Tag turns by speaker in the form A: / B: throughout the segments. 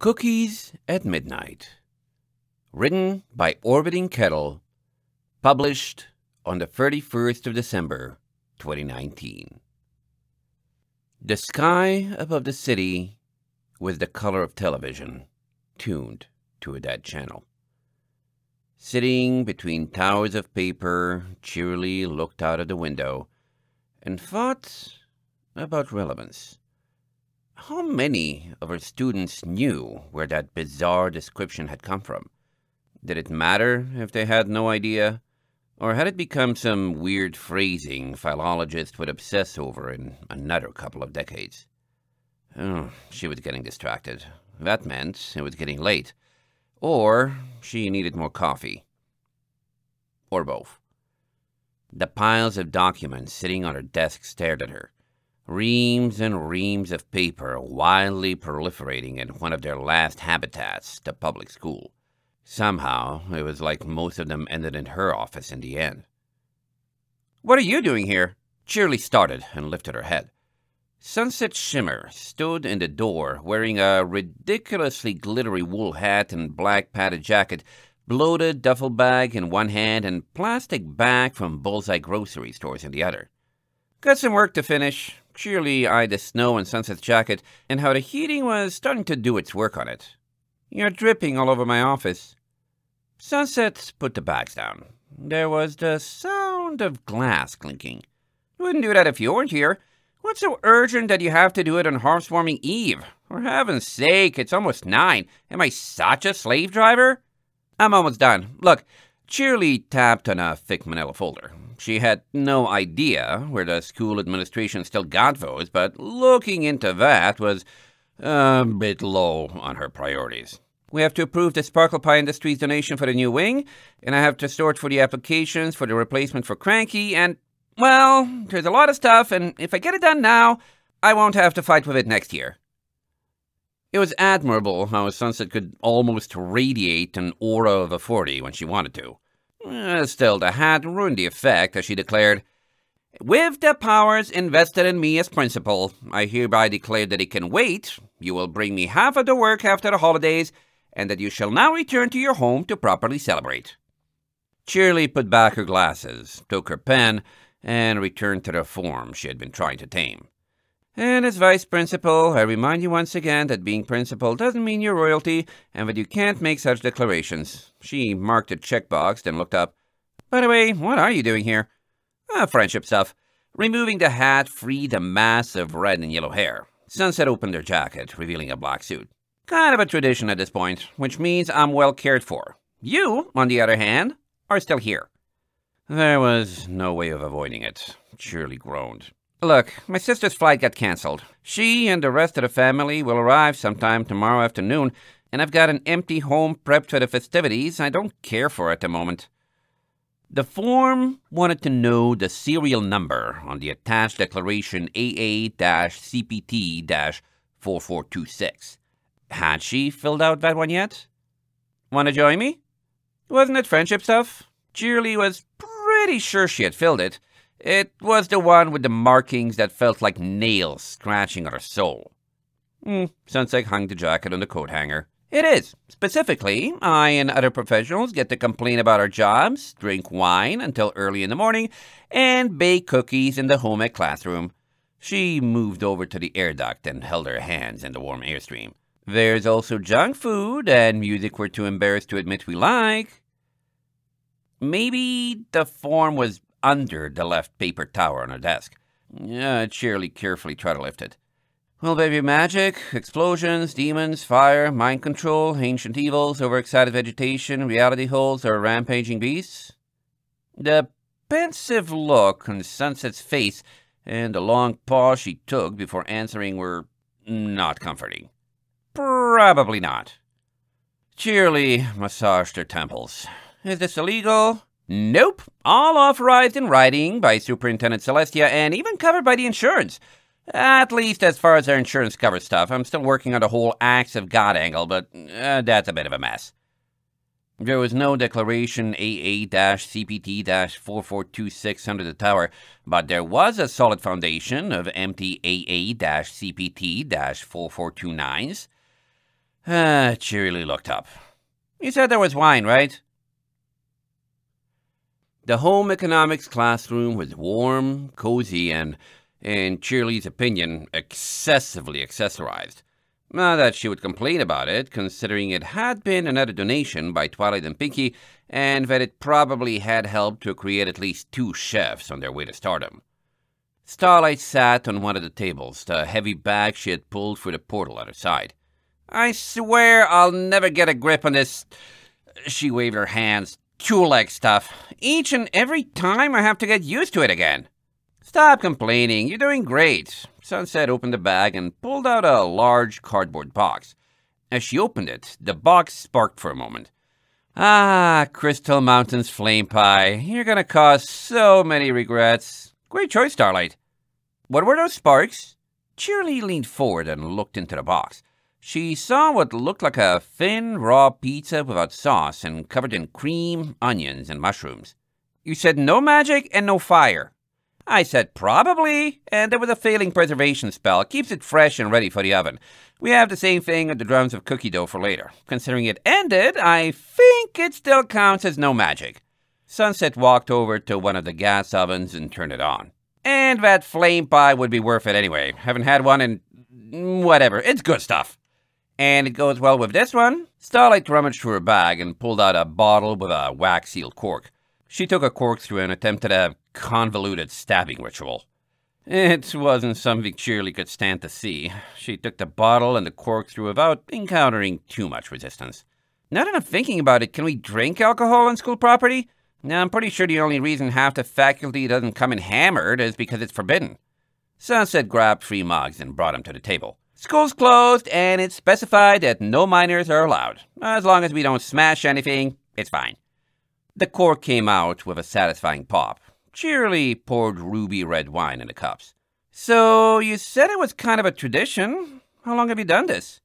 A: Cookies at Midnight. Written by Orbiting Kettle. Published on the 31st of December, 2019. The sky above the city was the color of television, tuned to a dead channel. Sitting between towers of paper, Cheerilee looked out of the window and thought about relevance. How many of her students knew where that bizarre description had come from? Did it matter if they had no idea? Or had it become some weird phrasing philologists would obsess over in another couple of decades? Oh, she was getting distracted. That meant it was getting late. Or she needed more coffee. Or both. The piles of documents sitting on her desk stared at her reams and reams of paper wildly proliferating in one of their last habitats, the public school. Somehow, it was like most of them ended in her office in the end. What are you doing here? Cheerilee started and lifted her head. Sunset Shimmer stood in the door wearing a ridiculously glittery wool hat and black padded jacket, bloated duffel bag in one hand and plastic bag from Bullseye grocery stores in the other. Got some work to finish, Cheerilee eyed the snow and Sunset's jacket and how the heating was starting to do its work on it. You're dripping all over my office. Sunset put the bags down. There was the sound of glass clinking. You Wouldn't do that if you weren't here. What's so urgent that you have to do it on Hearth's Warming Eve? For heaven's sake, it's almost nine. Am I such a slave driver? I'm almost done. Look, Cheerilee tapped on a thick manila folder. She had no idea where the school administration still got those, but looking into that was a bit low on her priorities. We have to approve the Sparkle Pie Industries donation for the new wing, and I have to sort for the applications for the replacement for Cranky, and, well, there's a lot of stuff, and if I get it done now, I won't have to fight with it next year. It was admirable how Sunset could almost radiate an aura of authority when she wanted to. Eh, Still, the hat ruined the effect as she declared, With the powers invested in me as principal, I hereby declare that it can wait. You will bring me half of the work after the holidays, and that you shall now return to your home to properly celebrate. Cheerilee put back her glasses, took her pen, and returned to the form she had been trying to tame. And as vice principal, I remind you once again that being principal doesn't mean you're royalty, and that you can't make such declarations. She marked a checkbox, then looked up. By the way, what are you doing here? Ah, friendship stuff. Removing the hat freed a mass of red and yellow hair. Sunset opened her jacket, revealing a black suit. Kind of a tradition at this point, which means I'm well cared for. You, on the other hand, are still here. There was no way of avoiding it. Cheerilee groaned. Look, my sister's flight got cancelled. She and the rest of the family will arrive sometime tomorrow afternoon, and I've got an empty home prepped for the festivities I don't care for at the moment. The form wanted to know the serial number on the attached declaration AA CPT 4426. Had she filled out that one yet? Want to join me? Wasn't it friendship stuff? Cheerilee was pretty sure she had filled it. It was the one with the markings that felt like nails scratching at her soul. Mm, Sunset hung the jacket on the coat hanger. It is. Specifically, I and other professionals get to complain about our jobs, drink wine until early in the morning, and bake cookies in the home ec classroom. She moved over to the air duct and held her hands in the warm airstream. There's also junk food and music we're too embarrassed to admit we like. Maybe the form was under the left paper tower on her desk. Yeah, Cheerilee, carefully try to lift it. Well, be magic, explosions, demons, fire, mind control, ancient evils, overexcited vegetation, reality holes, or rampaging beasts? The pensive look on Sunset's face and the long pause she took before answering were not comforting. Probably not. Cheerily massaged her temples. Is this illegal? Nope. All authorized in writing by Superintendent Celestia and even covered by the insurance. At least as far as our insurance covers stuff. I'm still working on the whole acts of God angle, but uh, that's a bit of a mess. There was no declaration AA-CPT 4426 under the tower, but there was a solid foundation of empty AA-CPT 4429s. Ah, Cheerilee looked up. You said there was wine, right? The home economics classroom was warm, cozy, and, in Cheerilee's opinion, excessively accessorized. Not that she would complain about it, considering it had been another donation by Twilight and Pinkie, and that it probably had helped to create at least two chefs on their way to stardom. Starlight sat on one of the tables, the heavy bag she had pulled through the portal at her side. I swear I'll never get a grip on this. She waved her hands like stuff. Each and every time I have to get used to it again. Stop complaining, you're doing great. Sunset opened the bag and pulled out a large cardboard box. As she opened it, the box sparked for a moment. Ah, Crystal Mountains flame pie. You're gonna cause so many regrets. Great choice, Starlight. What were those sparks? Cheerilee leaned forward and looked into the box. She saw what looked like a thin, raw pizza without sauce and covered in cream, onions, and mushrooms. You said no magic and no fire. I said probably, and there was a failing preservation spell. Keeps it fresh and ready for the oven. We have the same thing with the drums of cookie dough for later. Considering it ended, I think it still counts as no magic. Sunset walked over to one of the gas ovens and turned it on. And that flame pie would be worth it anyway. Haven't had one in whatever. It's good stuff. And it goes well with this one. Starlight rummaged through her bag and pulled out a bottle with a wax sealed cork. She took a corkscrew and attempted a convoluted stabbing ritual. It wasn't something Cheerilee could stand to see. She took the bottle and the corkscrew without encountering too much resistance. Now that I'm thinking about it, can we drink alcohol on school property? Now, I'm pretty sure the only reason half the faculty doesn't come in hammered is because it's forbidden. Sunset grabbed three mugs and brought them to the table. School's closed, and it's specified that no minors are allowed. As long as we don't smash anything, it's fine. The cork came out with a satisfying pop. Cheerilee poured ruby red wine in the cups. So, you said it was kind of a tradition. How long have you done this?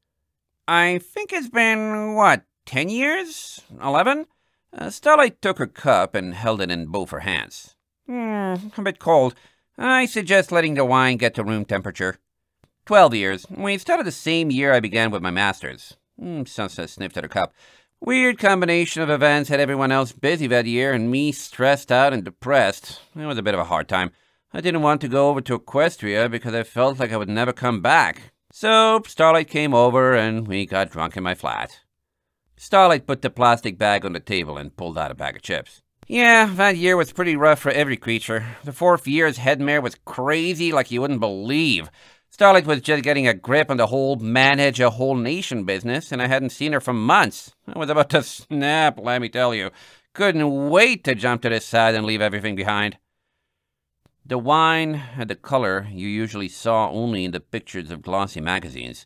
A: I think it's been, what, ten years? Eleven? Uh, Starlight took her cup and held it in both her hands. Hmm, a bit cold. I suggest letting the wine get to room temperature. Twelve years. We started the same year I began with my master's. Mm, Sunset sniffed at her cup. Weird combination of events had everyone else busy that year and me stressed out and depressed. It was a bit of a hard time. I didn't want to go over to Equestria because I felt like I would never come back. So Starlight came over and we got drunk in my flat. Starlight put the plastic bag on the table and pulled out a bag of chips. Yeah, that year was pretty rough for every creature. The fourth year's headmare was crazy like you wouldn't believe. Starlight was just getting a grip on the whole manage a whole nation business, and I hadn't seen her for months. I was about to snap, let me tell you. Couldn't wait to jump to this side and leave everything behind. The wine had the color you usually saw only in the pictures of glossy magazines.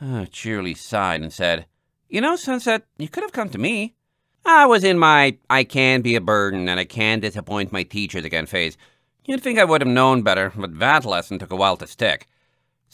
A: Ah, Cheerilee sighed and said, You know, Sunset, you could have come to me. I was in my I can be a burden and I can disappoint my teachers again phase. You'd think I would have known better, but that lesson took a while to stick.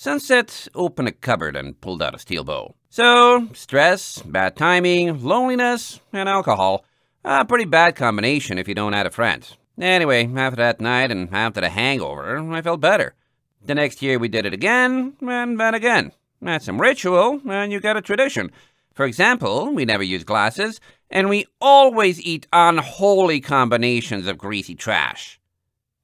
A: Sunset opened a cupboard and pulled out a steel bow. So, stress, bad timing, loneliness, and alcohol. A pretty bad combination if you don't add a friend. Anyway, after that night and after the hangover, I felt better. The next year we did it again, and then again. That's some ritual, and you get a tradition. For example, we never use glasses, and we always eat unholy combinations of greasy trash.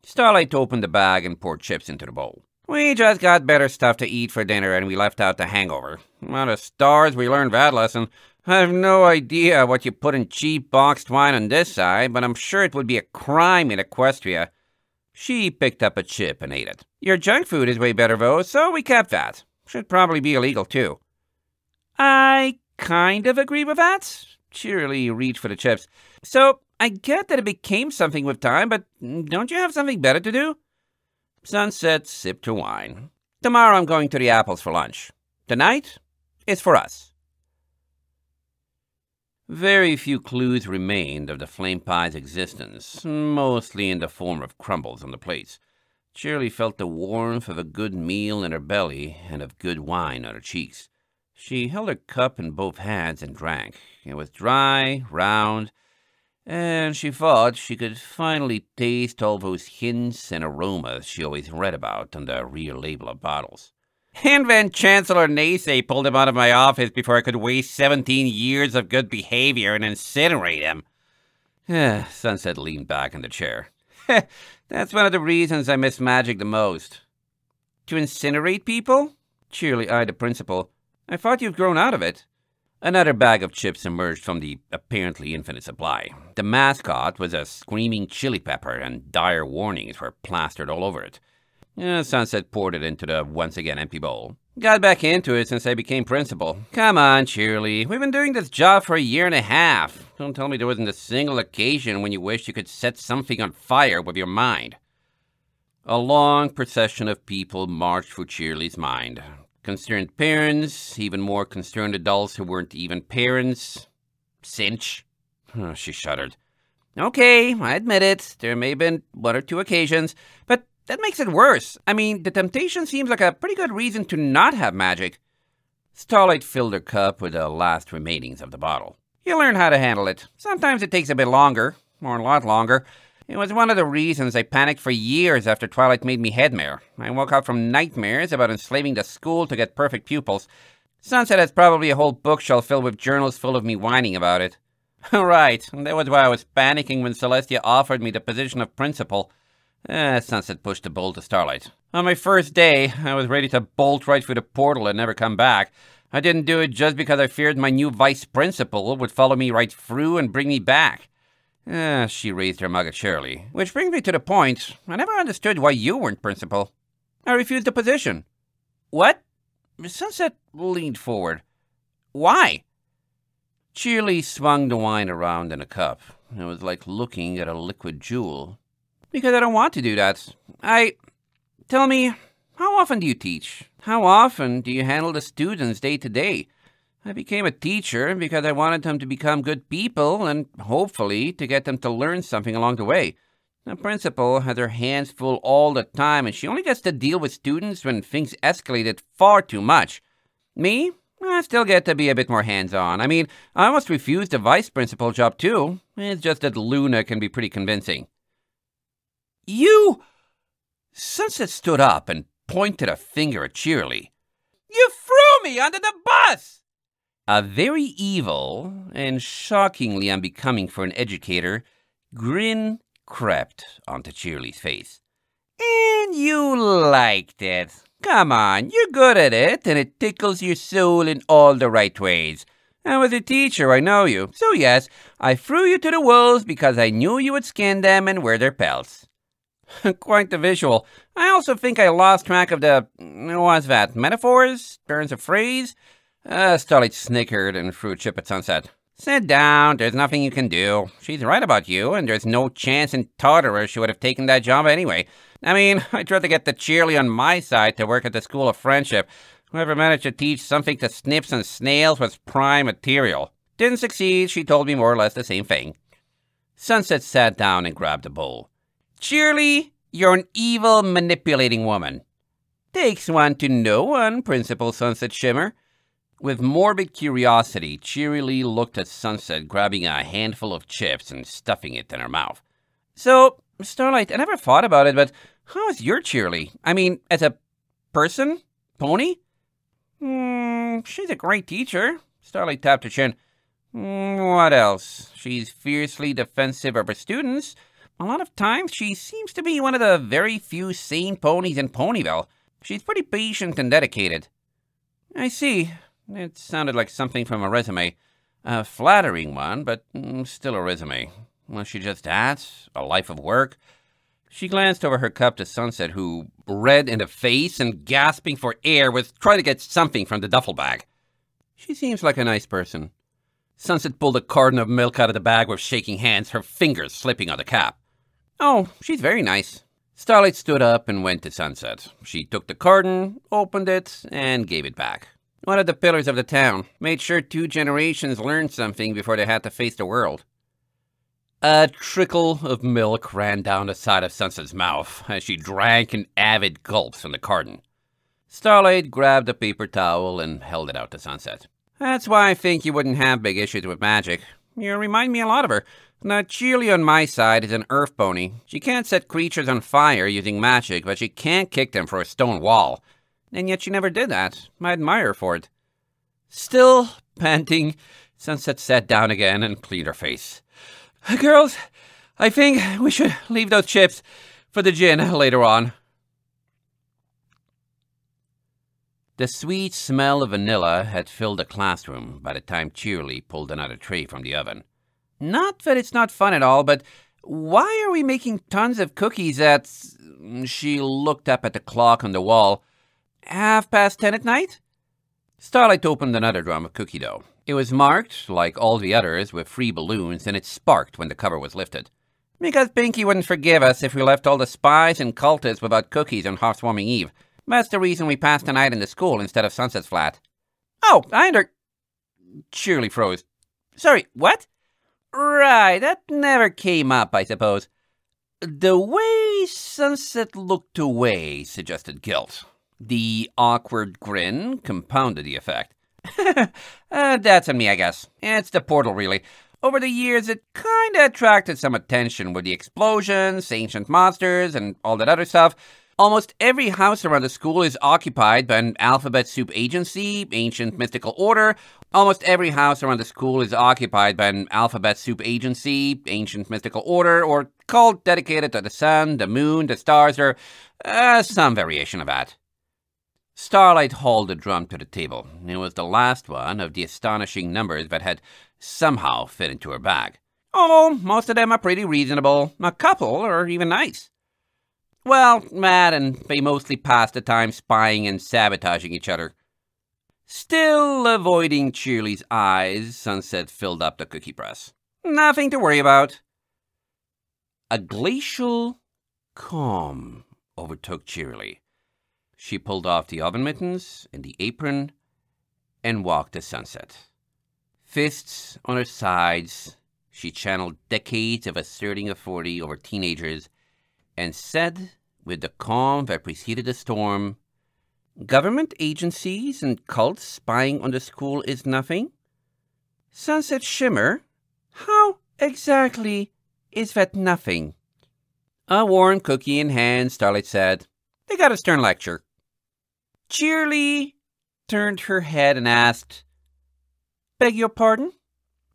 A: Starlight opened the bag and poured chips into the bowl. We just got better stuff to eat for dinner and we left out the hangover. What a stars we learned that lesson. I have no idea what you put in cheap boxed wine on this side, but I'm sure it would be a crime in Equestria. She picked up a chip and ate it. Your junk food is way better, though, so we kept that. Should probably be illegal, too. I kind of agree with that. Cheerilee reached for the chips. So, I get that it became something with time, but don't you have something better to do? Sunset sipped her wine. Tomorrow I'm going to the apples for lunch. Tonight is for us. Very few clues remained of the flame pie's existence, mostly in the form of crumbles on the plates. Cheerilee felt the warmth of a good meal in her belly and of good wine on her cheeks. She held her cup in both hands and drank. It was dry, round, and she thought she could finally taste all those hints and aromas she always read about on the rear label of bottles. And then Chancellor Neighsay pulled him out of my office before I could waste 17 years of good behavior and incinerate him. Sunset leaned back in the chair. That's one of the reasons I miss magic the most. To incinerate people? Cheerilee eyed the principal. I thought you've grown out of it. Another bag of chips emerged from the apparently infinite supply. The mascot was a screaming chili pepper, and dire warnings were plastered all over it. Sunset poured it into the once again empty bowl. Got back into it since I became principal. Come on, Cheerilee. We've been doing this job for a year and a half. Don't tell me there wasn't a single occasion when you wished you could set something on fire with your mind. A long procession of people marched through Cheerilee's mind. Concerned parents, even more concerned adults who weren't even parents. Cinch. Oh, she shuddered. Okay, I admit it. There may have been one or two occasions, but that makes it worse. I mean, the temptation seems like a pretty good reason to not have magic. Starlight filled her cup with the last remainings of the bottle. You learn how to handle it. Sometimes it takes a bit longer, or a lot longer. It was one of the reasons I panicked for years after Twilight made me headmare. I woke up from nightmares about enslaving the school to get perfect pupils. Sunset has probably a whole bookshelf filled with journals full of me whining about it. right, that was why I was panicking when Celestia offered me the position of principal. Eh, Sunset pushed the bowl to Starlight. On my first day, I was ready to bolt right through the portal and never come back. I didn't do it just because I feared my new vice principal would follow me right through and bring me back. Eh, she raised her mug at Cheerilee. Which brings me to the point. I never understood why you weren't principal. I refused the position. What? Sunset leaned forward. Why? Cheerilee swung the wine around in a cup. It was like looking at a liquid jewel. Because I don't want to do that. I. Tell me, how often do you teach? How often do you handle the students day to day? I became a teacher because I wanted them to become good people and hopefully to get them to learn something along the way. The principal has her hands full all the time and she only gets to deal with students when things escalated far too much. Me? I still get to be a bit more hands on. I mean, I almost refused the vice principal job too. It's just that Luna can be pretty convincing. You! Sunset stood up and pointed a finger at Cheerilee. You threw me under the bus! A very evil and shockingly unbecoming for an educator grin crept onto Cheerilee's face. And you liked it. Come on, you're good at it, and it tickles your soul in all the right ways. I was a teacher, I know you. So yes, I threw you to the wolves because I knew you would skin them and wear their pelts. Quite the visual. I also think I lost track of the. Mm, what was that? Metaphors? Turns of phrase? Uh, Starlight snickered and threw a chip at Sunset. Sit down, there's nothing you can do. She's right about you, and there's no chance in Tartarus she would have taken that job anyway. I mean, I tried to get the Cheerilee on my side to work at the School of Friendship. Whoever managed to teach something to snips and snails was prime material. Didn't succeed, she told me more or less the same thing. Sunset sat down and grabbed a bowl. Cheerilee, you're an evil, manipulating woman. Takes one to know one, Principal Sunset Shimmer. With morbid curiosity, Cheerilee looked at Sunset, grabbing a handful of chips and stuffing it in her mouth. So, Starlight, I never thought about it, but how is your Cheerilee? I mean, as a person? Pony? Hmm, she's a great teacher. Starlight tapped her chin. Mm, what else? She's fiercely defensive of her students. A lot of times she seems to be one of the very few sane ponies in Ponyville. She's pretty patient and dedicated. I see. It sounded like something from a resume. A flattering one, but mm, still a resume. Was she just that? A life of work? She glanced over her cup to Sunset, who, red in the face and gasping for air, was trying to get something from the duffel bag. She seems like a nice person. Sunset pulled a carton of milk out of the bag with shaking hands, her fingers slipping on the cap. Oh, she's very nice. Starlight stood up and went to Sunset. She took the carton, opened it, and gave it back. One of the pillars of the town. Made sure two generations learned something before they had to face the world. A trickle of milk ran down the side of Sunset's mouth as she drank in avid gulps from the carton. Starlight grabbed a paper towel and held it out to Sunset. That's why I think you wouldn't have big issues with magic. You remind me a lot of her. Now, Cheerilee on my side is an earth pony. She can't set creatures on fire using magic, but she can't kick them for a stone wall. And yet she never did that. I admire her for it. Still panting, Sunset sat down again and cleaned her face. Girls, I think we should leave those chips for the gin later on. The sweet smell of vanilla had filled the classroom by the time Cheerilee pulled another tray from the oven. Not that it's not fun at all, but why are we making tons of cookies at. She looked up at the clock on the wall. Half past ten at night? Starlight opened another drum of cookie dough. It was marked, like all the others, with free balloons, and it sparked when the cover was lifted. Because Pinkie wouldn't forgive us if we left all the spies and cultists without cookies on Hearth's Warming Eve. That's the reason we passed the night in the school instead of Sunset's flat. Oh, I under... Cheerilee froze. Sorry, what? Right, that never came up, I suppose. The way Sunset looked away suggested guilt. The awkward grin compounded the effect. uh, that's on me, I guess. It's the portal, really. Over the years, it kinda attracted some attention with the explosions, ancient monsters, and all that other stuff. Almost every house around the school is occupied by an alphabet soup agency, ancient mystical order. Almost every house around the school is occupied by an alphabet soup agency, ancient mystical order, or cult dedicated to the sun, the moon, the stars, or uh, some variation of that. Starlight hauled the drum to the table. It was the last one of the astonishing numbers that had somehow fit into her bag. Oh, most of them are pretty reasonable. A couple are even nice. Well, Matt and they mostly pass the time spying and sabotaging each other. Still avoiding Cheerilee's eyes, Sunset filled up the cookie press. Nothing to worry about. A glacial calm overtook Cheerily. She pulled off the oven mittens and the apron and walked to Sunset. Fists on her sides, she channeled decades of asserting authority over teenagers and said with the calm that preceded the storm, Government agencies and cults spying on the school is nothing? Sunset Shimmer? How exactly is that nothing? A warm cookie in hand, Starlight said. They got a stern lecture. Cheerilee turned her head and asked, Beg your pardon?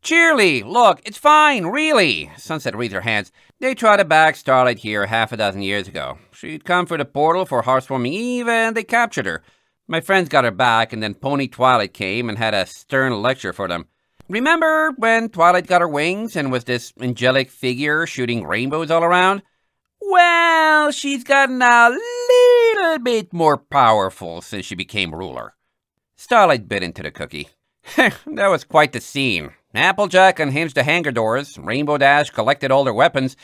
A: Cheerilee, look, it's fine, really. Sunset raised her hands. They tried to bag Starlight here half a dozen years ago. She'd come for the portal for Hearth's Warming Eve, and they captured her. My friends got her back, and then Pony Twilight came and had a stern lecture for them. Remember when Twilight got her wings and was this angelic figure shooting rainbows all around? Well, she's gotten a little bit more powerful since she became ruler. Starlight bit into the cookie. that was quite the scene. Applejack unhinged the hangar doors, Rainbow Dash collected all their weapons,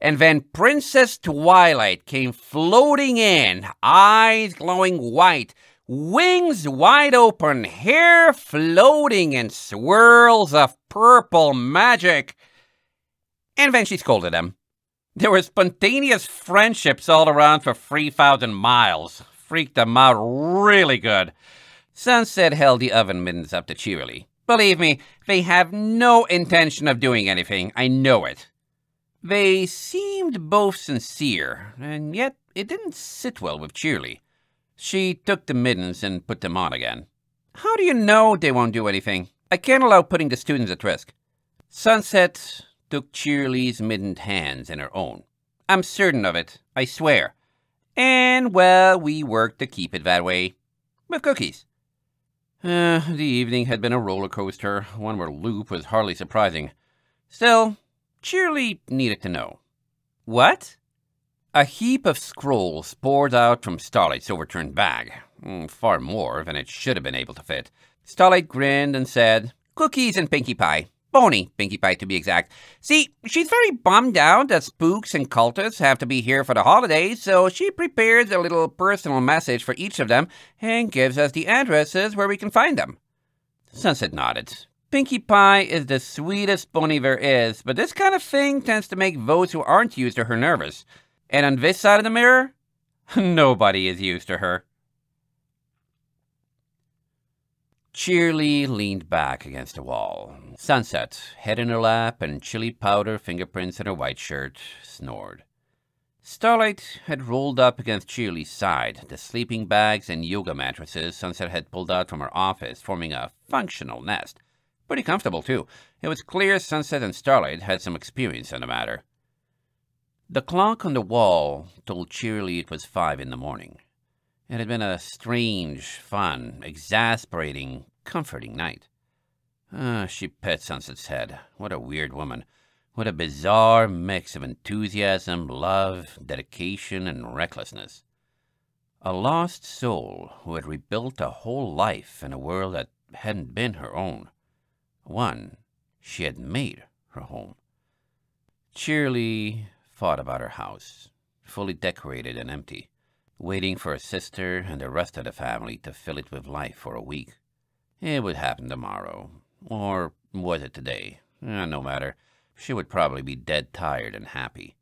A: and then Princess Twilight came floating in, eyes glowing white, wings wide open, hair floating in swirls of purple magic. And then she scolded them. There were spontaneous friendships all around for 3,000 miles. Freaked them out really good. Sunset held the oven mittens up to Cheerilee. Believe me, they have no intention of doing anything. I know it. They seemed both sincere, and yet it didn't sit well with Cheerilee. She took the mittens and put them on again. How do you know they won't do anything? I can't allow putting the students at risk. Sunset took Cheerilee's mittened hands in her own. I'm certain of it, I swear. And, well, we worked to keep it that way. With cookies. Uh, the evening had been a roller coaster, one where Loop was hardly surprising. Still, Cheerily needed to know. What? A heap of scrolls poured out from Starlight's overturned bag. Mm, far more than it should have been able to fit. Starlight grinned and said, Cookies and Pinkie Pie. Bony, Pinkie Pie to be exact. See, she's very bummed out that spooks and cultists have to be here for the holidays, so she prepares a little personal message for each of them and gives us the addresses where we can find them. Sunset nodded. Pinkie Pie is the sweetest Bony there is, but this kind of thing tends to make those who aren't used to her nervous. And on this side of the mirror, nobody is used to her. Cheerilee leaned back against the wall. Sunset, head in her lap and chili powder fingerprints in her white shirt, snored. Starlight had rolled up against Cheerilee's side, the sleeping bags and yoga mattresses Sunset had pulled out from her office, forming a functional nest. Pretty comfortable, too. It was clear Sunset and Starlight had some experience in the matter. The clock on the wall told Cheerly it was five in the morning. It had been a strange, fun, exasperating, comforting night. Ah, she pet Sunset's head. What a weird woman. What a bizarre mix of enthusiasm, love, dedication, and recklessness. A lost soul who had rebuilt a whole life in a world that hadn't been her own. One she had made her home. Cheerilee thought about her house, fully decorated and empty, waiting for her sister and the rest of the family to fill it with life for a week. It would happen tomorrow, or was it today? Eh, no matter. She would probably be dead tired and happy.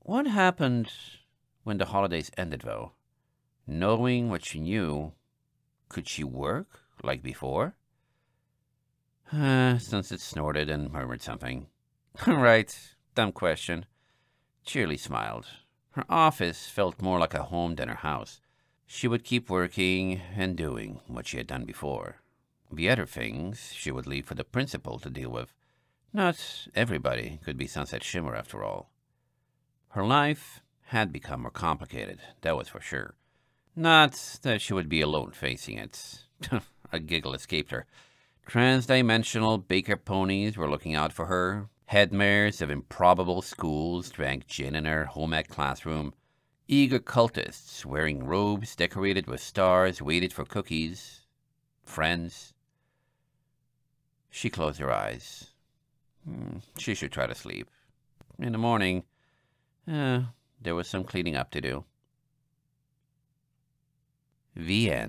A: What happened when the holidays ended, though? Knowing what she knew, could she work like before? Uh, Sunset snorted and murmured something. right, dumb question. Cheerilee smiled. Her office felt more like a home than her house. She would keep working and doing what she had done before. The other things she would leave for the principal to deal with. Not everybody could be Sunset Shimmer after all. Her life had become more complicated, that was for sure. Not that she would be alone facing it. a giggle escaped her. Transdimensional Baker ponies were looking out for her. Headmares of improbable schools drank gin in her home ec classroom. Eager cultists wearing robes decorated with stars waited for cookies. Friends. She closed her eyes. Hmm, she should try to sleep. In the morning, uh, there was some cleaning up to do. The end.